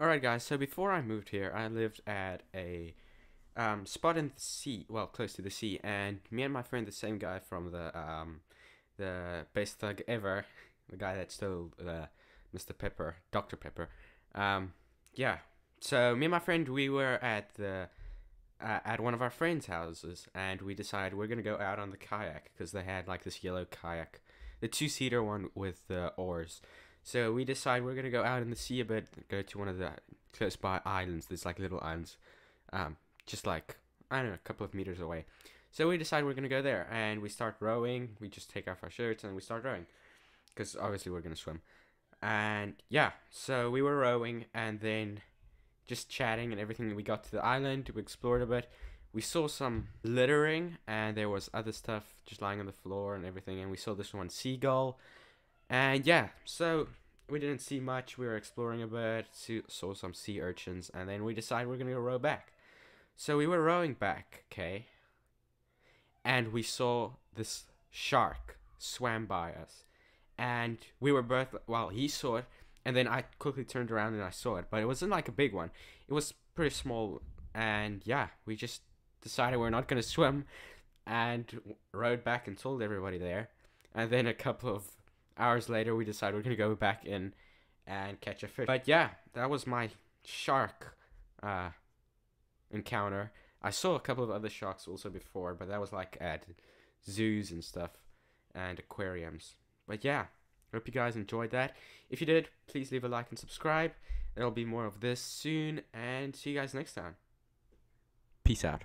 Alright guys, so before I moved here, I lived at a um, spot in the sea, well, close to the sea, and me and my friend, the same guy from the um, the best thug ever, the guy that stole uh, Mr. Pepper, Dr. Pepper, um, yeah. So me and my friend, we were at the uh, at one of our friends' houses, and we decided we're gonna go out on the kayak because they had like this yellow kayak, the two-seater one with the oars. So we decide we're gonna go out in the sea a bit, go to one of the close by islands. There's like little islands, um, just like I don't know, a couple of meters away. So we decide we're gonna go there, and we start rowing. We just take off our shirts and we start rowing, because obviously we're gonna swim. And yeah, so we were rowing, and then just chatting and everything. We got to the island, we explored a bit. We saw some littering, and there was other stuff just lying on the floor and everything. And we saw this one seagull and yeah, so we didn't see much. We were exploring a bit, saw some sea urchins, and then we decided we're gonna go row back. So we were rowing back, okay, and we saw this shark swam by us, and we were both well. He saw it, and then I quickly turned around and I saw it, but it wasn't like a big one. It was pretty small, and yeah, we just decided we're not gonna swim, and rowed back and told everybody there. And then a couple of hours later, we decided we're gonna go back in and catch a fish. But yeah, that was my shark uh, encounter. I saw a couple of other sharks also before, but that was like at zoos and stuff and aquariums. But yeah, hope you guys enjoyed that. If you did, please leave a like and subscribe. There'll be more of this soon, and see you guys next time. Peace out.